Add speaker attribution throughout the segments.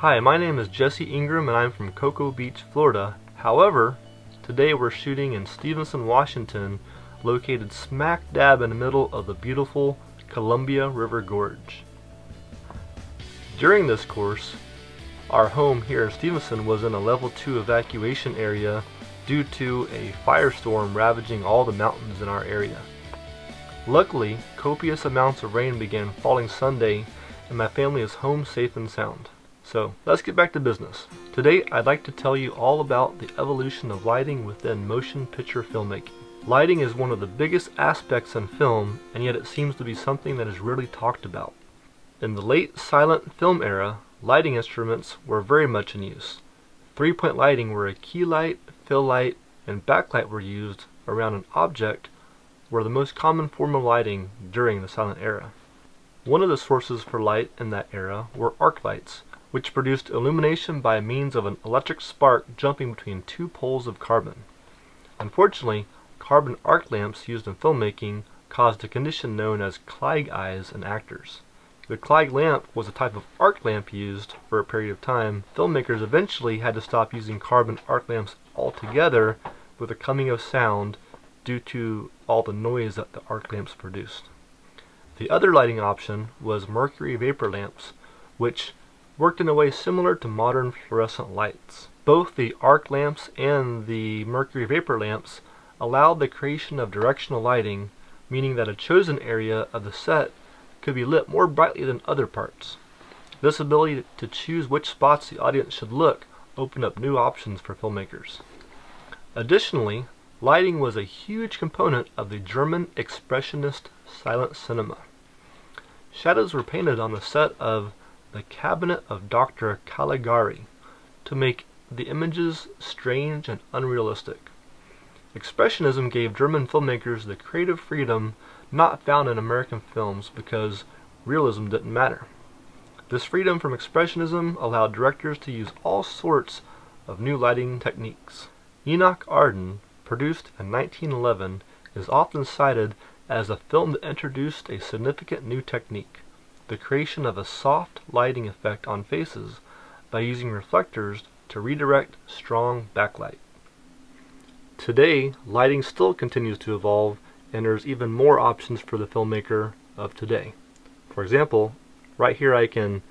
Speaker 1: Hi, my name is Jesse Ingram and I'm from Cocoa Beach, Florida. However, today we're shooting in Stevenson, Washington, located smack dab in the middle of the beautiful Columbia River Gorge. During this course, our home here in Stevenson was in a level 2 evacuation area due to a firestorm ravaging all the mountains in our area. Luckily, copious amounts of rain began falling Sunday and my family is home safe and sound. So let's get back to business. Today I'd like to tell you all about the evolution of lighting within motion picture filmmaking. Lighting is one of the biggest aspects in film and yet it seems to be something that is rarely talked about. In the late silent film era, lighting instruments were very much in use. Three-point lighting where a key light, fill light, and backlight were used around an object were the most common form of lighting during the silent era. One of the sources for light in that era were arc lights, which produced illumination by means of an electric spark jumping between two poles of carbon. Unfortunately, carbon arc lamps used in filmmaking caused a condition known as Klieg eyes in actors. The Klieg lamp was a type of arc lamp used for a period of time. Filmmakers eventually had to stop using carbon arc lamps altogether with the coming of sound due to all the noise that the arc lamps produced. The other lighting option was mercury vapor lamps, which worked in a way similar to modern fluorescent lights. Both the arc lamps and the mercury vapor lamps allowed the creation of directional lighting, meaning that a chosen area of the set could be lit more brightly than other parts. This ability to choose which spots the audience should look opened up new options for filmmakers. Additionally, lighting was a huge component of the German expressionist silent cinema. Shadows were painted on the set of The Cabinet of Dr. Caligari to make the images strange and unrealistic. Expressionism gave German filmmakers the creative freedom not found in American films because realism didn't matter. This freedom from expressionism allowed directors to use all sorts of new lighting techniques. Enoch Arden, produced in 1911, is often cited as a film that introduced a significant new technique, the creation of a soft lighting effect on faces by using reflectors to redirect strong backlight. Today, lighting still continues to evolve and there's even more options for the filmmaker of today. For example, right here I can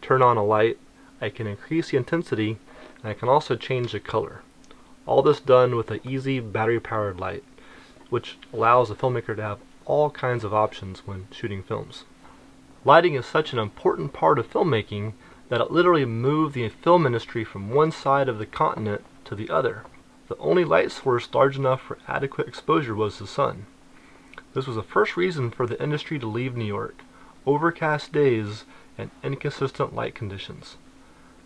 Speaker 1: turn on a light, I can increase the intensity, and I can also change the color. All this done with an easy battery powered light, which allows the filmmaker to have all kinds of options when shooting films. Lighting is such an important part of filmmaking that it literally moved the film industry from one side of the continent to the other. The only light source large enough for adequate exposure was the sun. This was the first reason for the industry to leave New York, overcast days and inconsistent light conditions.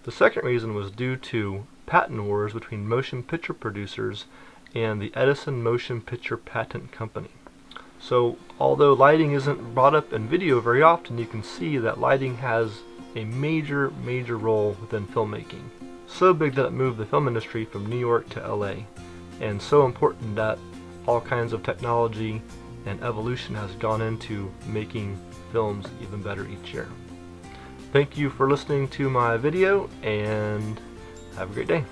Speaker 1: The second reason was due to patent wars between motion picture producers and the Edison Motion Picture Patent Company. So although lighting isn't brought up in video very often, you can see that lighting has a major, major role within filmmaking. So big that it moved the film industry from New York to LA, and so important that all kinds of technology and evolution has gone into making films even better each year. Thank you for listening to my video and have a great day.